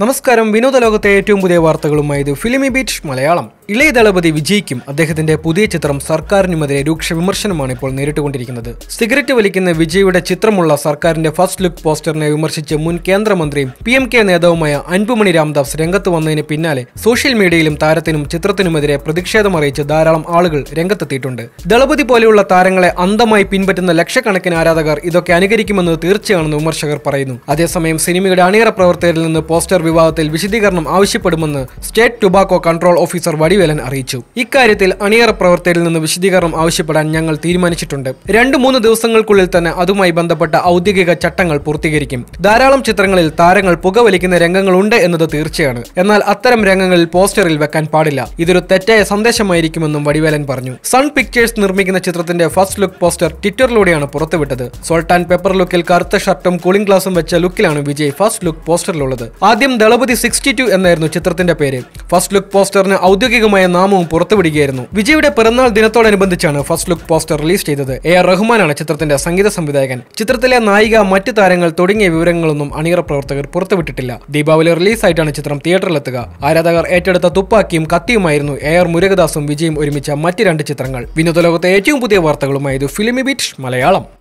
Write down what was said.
നമസ്കാരം. വിനോദ ലോകത്തെ ഏറ്റവും പുതിയ വാർത്തകളുമായി ഇത് ഫിലിമി ബീറ്റ് മലയാളം. ഇളയ ദളപതി വിജയിക്കും അദ്ദേഹത്തിന്റെ പുതിയ ചിത്രം സർക്കാരിനുമെതിരെ രൂക്ഷ വിമർശനമാണ് ഇപ്പോൾ നേരിട്ടുകൊണ്ടിരിക്കുന്നത്. സിഗരറ്റ് വലിക്കുന്ന വിജയുടെ ചിത്രമുള്ള സർക്കാരിന്റെ ഫസ്റ്റ് ലുക്ക് പോസ്റ്ററിനെ വിമർശിച്ച് മുൻ കേന്ദ്രമന്ത്രിയും പി എം കെ നേതാവുമായ അൻപുമണി രാംദാസ് രംഗത്ത് വന്നതിന് പിന്നാലെ സോഷ്യൽ മീഡിയയിലും താരത്തിനും ചിത്രത്തിനുമെതിരെ പ്രതിഷേധമറിയിച്ച് ധാരാളം ആളുകൾ രംഗത്തെത്തിയിട്ടുണ്ട്. ദളപതി പോലെയുള്ള താരങ്ങളെ അന്ധമായി പിൻപറ്റുന്ന ലക്ഷക്കണക്കിന് ആരാധകർ ഇതൊക്കെ അനുകരിക്കുമെന്ന് തീർച്ചയാണെന്ന് വിമർശകർ പറയുന്നു. അതേസമയം സിനിമയുടെ അണിയറ പ്രവർത്തകരിൽ നിന്ന് പോസ്റ്റർ വിവാദത്തിൽ വിശദീകരണം ആവശ്യപ്പെടുമെന്ന് state tobacco control officer Vadivelan അറിയിച്ചു. ഇക്കാര്യത്തിൽ അണിയറ പ്രവർത്തകരിൽ നിന്ന് വിശദീകരണം ആവശ്യപ്പെടാൻ ഞങ്ങൾ തീരുമാനിച്ചിട്ടുണ്ട്. രണ്ടു മൂന്ന് ദിവസങ്ങൾക്കുള്ളിൽ തന്നെ അതുമായി ബന്ധപ്പെട്ട ഔദ്യോഗിക ചട്ടങ്ങൾ പൂർത്തീകരിക്കും. ധാരാളം ചിത്രങ്ങളിൽ താരങ്ങൾ പുകവലിക്കുന്ന രംഗങ്ങളുണ്ട് എന്നത് തീർച്ചയാണ്. എന്നാൽ അത്തരം രംഗങ്ങളിൽ പോസ്റ്ററിൽ വെക്കാൻ പാടില്ല. ഇതൊരു തെറ്റായ സന്ദേശമായിരിക്കുമെന്നും വടിവേലൻ പറഞ്ഞു. സൺ പിക്ചേഴ്സ് നിർമ്മിക്കുന്ന ചിത്രത്തിന്റെ ഫസ്റ്റ് ലുക്ക് പോസ്റ്റർ ട്വിറ്ററിലൂടെയാണ് പുറത്തുവിട്ടത്. സോൾട്ട് ആൻഡ് പെപ്പർ ലുക്കിൽ കറുത്ത ഷർട്ടും കൂളിംഗ് ഗ്ലാസും വെച്ച ലുക്കിലാണ് വിജയ് ഫസ്റ്റ് ലുക്ക് പോസ്റ്ററിലുള്ളത്. ആദ്യം ദളപതി സിക്സ്റ്റി ടു എന്നായിരുന്നു ചിത്രത്തിന്റെ പേര്. ഫസ്റ്റ് ലുക്ക് പോസ്റ്ററിന് ഔദ്യോഗികമായ നാമവും പുറത്തുവിടുകയായിരുന്നു. വിജയുടെ പിറന്നാൾ ദിനത്തോടനുബന്ധിച്ചാണ് ഫസ്റ്റ് ലുക്ക് പോസ്റ്റർ റിലീസ് ചെയ്തത്. എ ആർ റഹ്മാനാണ് ചിത്രത്തിന്റെ സംഗീത സംവിധായകൻ. ചിത്രത്തിലെ നായിക മറ്റ് താരങ്ങൾ തുടങ്ങിയ വിവരങ്ങളൊന്നും അണിയറ പ്രവർത്തകർ പുറത്തുവിട്ടിട്ടില്ല. ദീപാവലി റിലീസായിട്ടാണ് ചിത്രം തിയേറ്ററിലെത്തുക. ആരാധകർ ഏറ്റെടുത്ത തുപ്പാക്കിയും കത്തിയുമായിരുന്നു എ ആർ മുരുകദാസും വിജയും ഒരുമിച്ച മറ്റ് രണ്ട് ചിത്രങ്ങൾ. വിനോദ ലോകത്തെ ഏറ്റവും പുതിയ വാർത്തകളുമായി ഫിലിമി ബീറ്റ് മലയാളം.